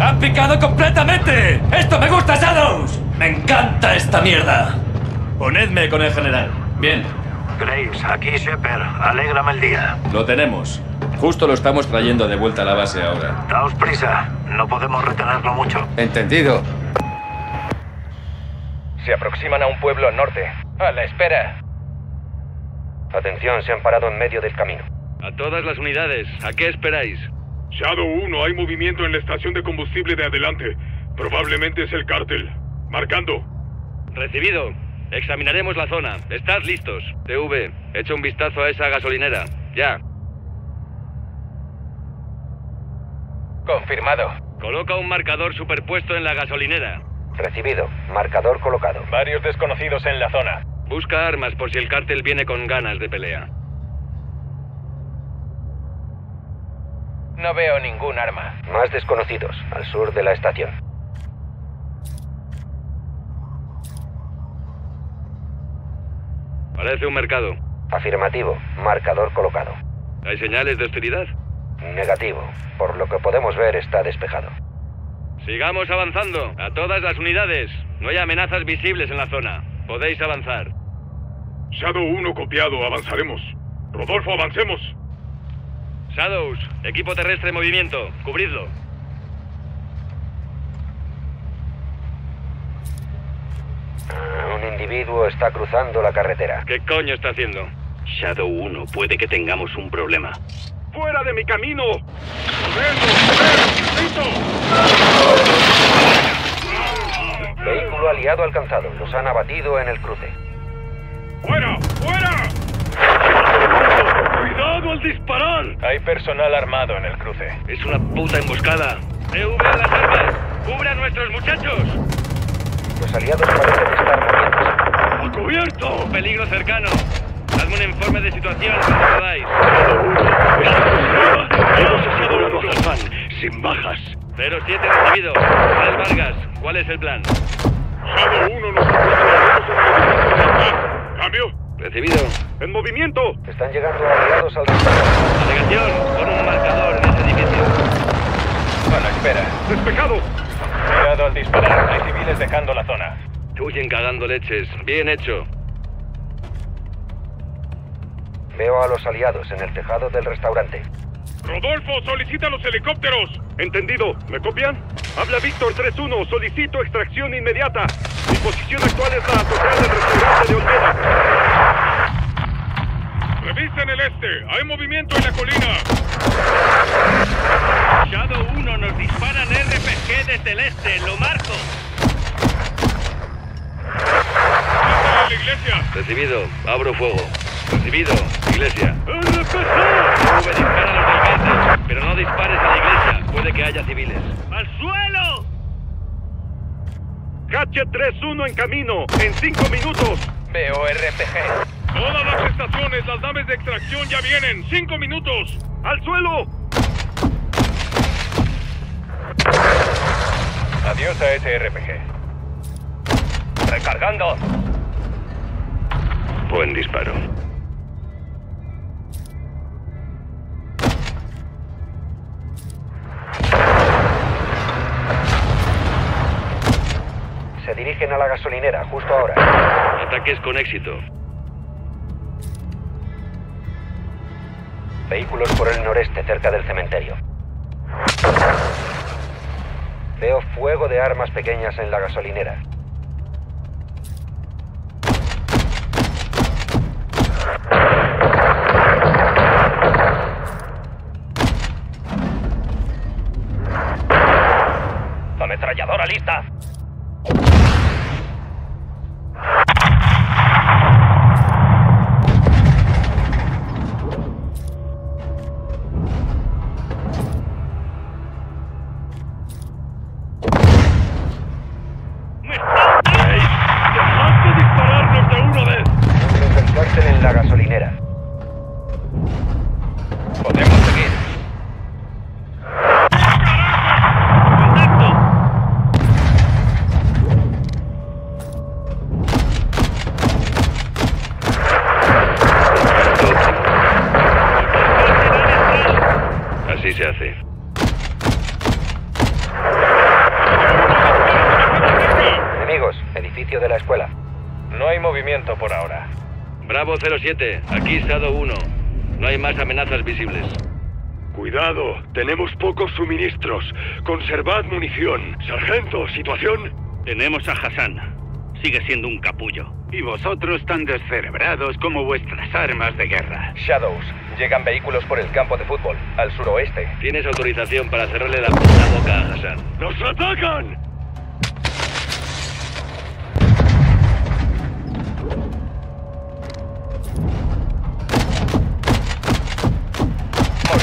¡Han picado completamente! ¡Esto me gusta, Shadows! ¡Me encanta esta mierda! Ponedme con el general. Bien. Graves, aquí Shepard. Alégrame el día. Lo tenemos. Justo lo estamos trayendo de vuelta a la base ahora. Daos prisa. No podemos retenerlo mucho. Entendido. Se aproximan a un pueblo al norte. A la espera. Atención, se han parado en medio del camino. A todas las unidades, ¿a qué esperáis? Shadow 1, hay movimiento en la estación de combustible de adelante. Probablemente es el cártel. Marcando. Recibido. Examinaremos la zona. Estad listos. TV, echa un vistazo a esa gasolinera. Ya. Confirmado. Coloca un marcador superpuesto en la gasolinera. Recibido. Marcador colocado. Varios desconocidos en la zona. Busca armas por si el cártel viene con ganas de pelea. No veo ningún arma. Más desconocidos, al sur de la estación. Parece un mercado. Afirmativo. Marcador colocado. ¿Hay señales de hostilidad? Negativo. Por lo que podemos ver está despejado. Sigamos avanzando. A todas las unidades. No hay amenazas visibles en la zona. Podéis avanzar. Shadow 1 copiado. Avanzaremos. Rodolfo, avancemos. Shadows, equipo terrestre en movimiento. Cubridlo. Ah, Un individuo está cruzando la carretera. ¿Qué coño está haciendo? Shadow 1, puede que tengamos un problema. ¡Fuera de mi camino! Vehículo aliado alcanzado. Los han abatido en el cruce. ¡Fuera! ¡Fuera! ¡Cuidado al disparar! Hay personal armado en el cruce. Es una puta emboscada. TV a las armas. ¡Cubre a nuestros muchachos! Los aliados parecen estar moviéndose. ¡A cubierto! Peligro cercano. Hazme un informe de situación cuando podáis. Hemos asegurado a Hassan, sin bajas. 07 recibido. Tres Vargas, ¿cuál es el plan? Shadow 1 nos encontraremos en movimiento. ¡Cambio! Recibido. ¡En movimiento! Están llegando aliados al. Delegación, pon un marcador en ese edificio. A la espera. ¡Despejado! Cuidado al disparar. Hay civiles dejando la zona. Huyen cagando leches. Bien hecho. Veo a los aliados en el tejado del restaurante. Rodolfo, solicita los helicópteros. Entendido. ¿Me copian? Habla Víctor 3-1. Solicito extracción inmediata. Mi posición actual es la azotea del restaurante de Olvera. Revisen el este. Hay movimiento en la colina. Shadow 1 nos disparan RPG desde el este. Lo marco. Pásale a la iglesia. Recibido. Abro fuego. Recibido. Iglesia. ¡RPG! V dispara a los del cártel, pero no dispares a la iglesia. Puede que haya civiles. ¡Al suelo! Hatchet 3-1 en camino. En cinco minutos. Veo RPG. Todas las estaciones, las naves de extracción ya vienen. ¡Cinco minutos! ¡Al suelo! Adiós a ese RPG. Recargando. Buen disparo. Se dirigen a la gasolinera justo ahora. Ataques con éxito. Vehículos por el noreste, cerca del cementerio. Veo fuego de armas pequeñas en la gasolinera. Edificio de la escuela. No hay movimiento por ahora. Bravo 07, aquí Shadow 1. No hay más amenazas visibles. Cuidado, tenemos pocos suministros. Conservad munición. Sargento, ¿situación? Tenemos a Hassan. Sigue siendo un capullo. Y vosotros tan descerebrados como vuestras armas de guerra. Shadows, llegan vehículos por el campo de fútbol, al suroeste. Tienes autorización para cerrarle la puta boca a Hassan. ¡Nos atacan!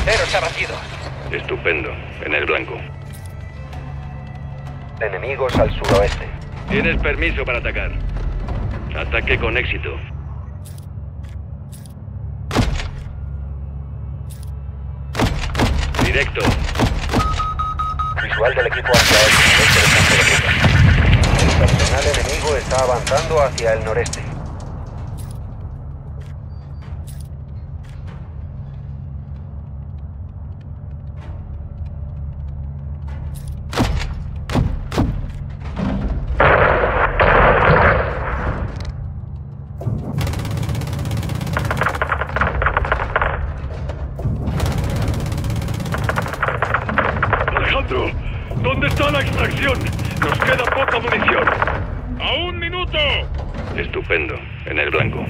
Morteros abatidos. Estupendo, en el blanco. Enemigos al suroeste. Tienes permiso para atacar. Ataque con éxito. Directo. Visual del equipo hacia el noreste del campo de fútbol. El personal enemigo está avanzando hacia el noreste. Munición. ¡A un minuto! Estupendo, en el blanco.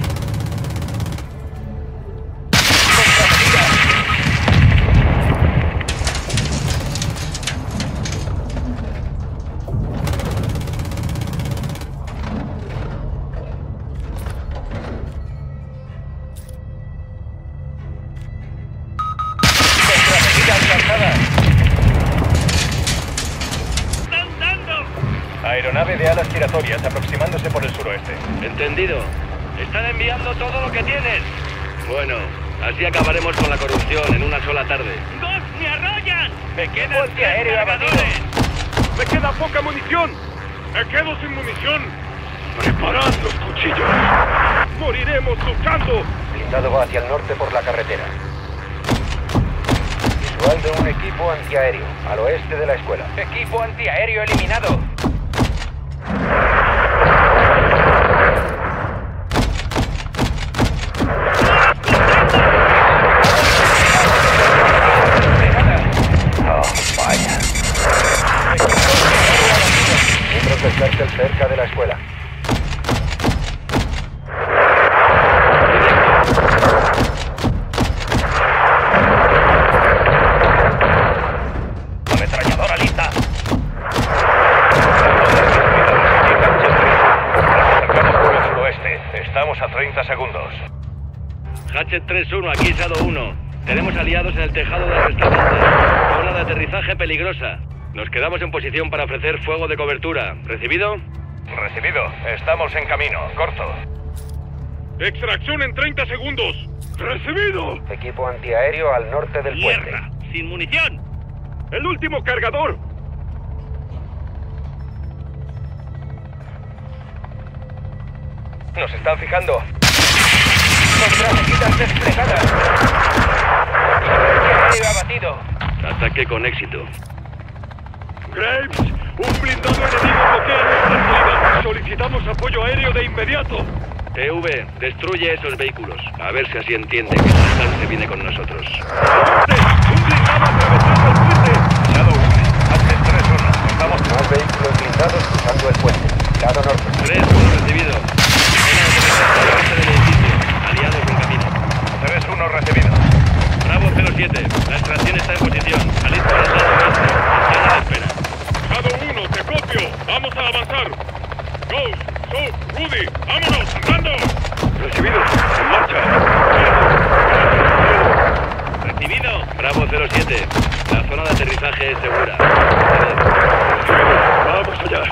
Aeronave de alas giratorias aproximándose por el suroeste. Entendido. Están enviando todo lo que tienes. Bueno, así acabaremos con la corrupción en una sola tarde. ¡Dos me arrollan! ¡Me quedan abatido. ¡Me queda poca munición! ¡Me quedo sin munición! ¡Preparad los cuchillos! ¡Moriremos luchando! Blindado va hacia el norte por la carretera. Visual de un equipo antiaéreo, al oeste de la escuela. Equipo antiaéreo eliminado. Miembros del cártel cerca de la escuela. Ametralladora lista. Acercamos por el suroeste. Estamos a 30 segundos. Hatchet 3-1, aquí Shadow 1. Tenemos aliados en el tejado del restaurante. Zona de aterrizaje peligrosa. Nos quedamos en posición para ofrecer fuego de cobertura. ¿Recibido? Recibido. Estamos en camino. Corto. ¡Extracción en 30 segundos! ¡Recibido! Equipo antiaéreo al norte del puente. ¡Sin munición! ¡El último cargador! Nos están fijando. ¡Contramedidas desplegadas! Antiaéreo abatido. Ataque con éxito. Graves, un blindado enemigo bloquea nuestra salida. Solicitamos apoyo aéreo de inmediato. EV, destruye esos vehículos. A ver si así entiende que Hassan se viene con nosotros. ¡Un blindado atravesando el puente! Shadow 1. Hatchet 3-1. Estamos Más vehículos blindados cruzando el puente. Lado norte. 3-1 recibido. 3-1 recibido. Bravo 07, la extracción está en posición. Salid por el lado oeste. Zona de espera. Shadow 1, te copio. Vamos a avanzar. Ghost, Soap, Rudy, vámonos, andando. Recibido. En marcha. ¡Recibido! Bravo 07, la zona de aterrizaje es segura. Vamos allá.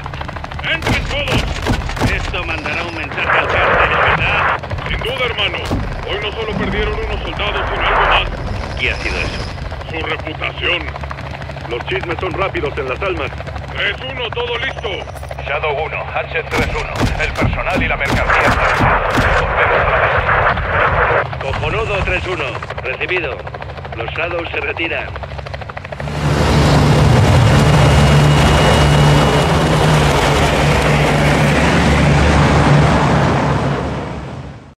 ¡Entren todos! Esto mandará un mensaje al cártel, ¿verdad? Sin duda, hermano. Hoy no solo perdieron unos soldados, sino algo más. ¿Qué ha sido eso? Su reputación. Los chismes son rápidos en las almas. 3-1, todo listo. Shadow 1. Hatchet 3-1. El personal y la mercancía están. Cojonudo 3-1, recibido. Los Shadows se retiran.